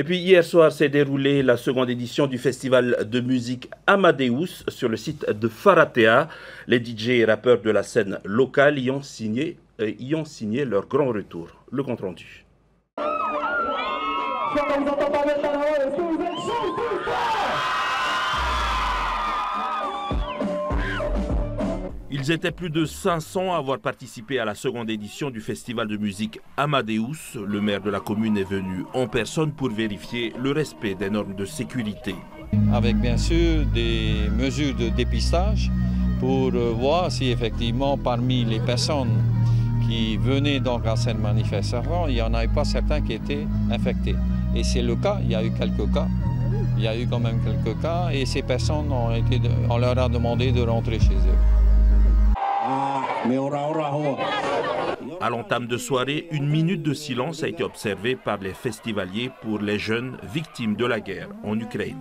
Et puis hier soir s'est déroulée la seconde édition du festival de musique Amadeus sur le site de Faratea. Les DJ et rappeurs de la scène locale y ont signé, euh, y ont signé leur grand retour. Le compte rendu. Ils étaient plus de 500 à avoir participé à la seconde édition du festival de musique Amadeus. Le maire de la commune est venu en personne pour vérifier le respect des normes de sécurité. Avec bien sûr des mesures de dépistage pour euh, voir si effectivement parmi les personnes qui venaient donc à cette manifestation, il n'y en avait pas certains qui étaient infectés. Et c'est le cas, il y a eu quelques cas. Il y a eu quand même quelques cas et ces personnes ont été, on leur a demandé de rentrer chez eux. À l'entame de soirée, une minute de silence a été observée par les festivaliers pour les jeunes victimes de la guerre en Ukraine.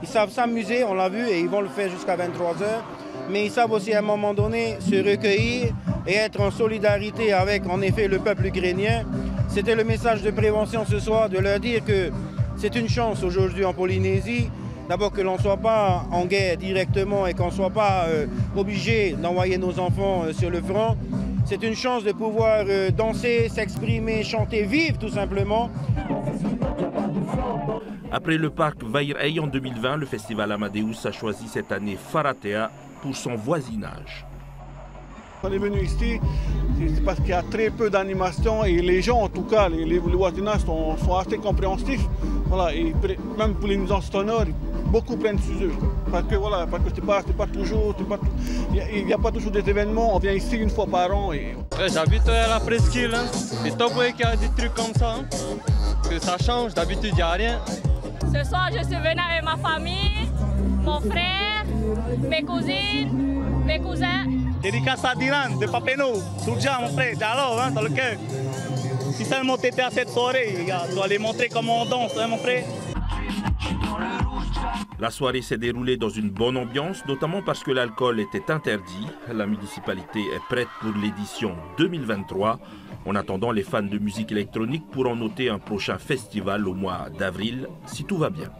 Ils savent s'amuser, on l'a vu, et ils vont le faire jusqu'à 23h. Mais ils savent aussi à un moment donné se recueillir et être en solidarité avec, en effet, le peuple ukrainien. C'était le message de prévention ce soir, de leur dire que c'est une chance aujourd'hui en Polynésie D'abord que l'on ne soit pas en guerre directement et qu'on ne soit pas euh, obligé d'envoyer nos enfants euh, sur le front. C'est une chance de pouvoir euh, danser, s'exprimer, chanter, vivre tout simplement. Après le parc Vairei en 2020, le festival Amadeus a choisi cette année Faratea pour son voisinage. On est venu ici, parce qu'il y a très peu d'animation et les gens, en tout cas, les, voisinages sont, assez compréhensifs. Voilà, et même pour les nuisances sonores, beaucoup prennent sur eux. Parce que voilà, parce que c'est pas, pas toujours, il n'y a, pas toujours des événements, on vient ici une fois par an. Et... J'habite à la presqu'île, hein. c'est top qu'il y a des trucs comme ça. Hein. Que ça change, d'habitude il n'y a rien. Ce soir je suis venue avec ma famille, mon frère, mes cousines, mes cousins. Dédicace à Dylan de Papeno, Soudja mon frère, alors hein, dans le cœur. Si seulement tu étais à cette soirée, tu dois les montrer comment on danse, hein, mon frère. La soirée s'est déroulée dans une bonne ambiance, notamment parce que l'alcool était interdit. La municipalité est prête pour l'édition 2023. En attendant, les fans de musique électronique pourront noter un prochain festival au mois d'avril, si tout va bien.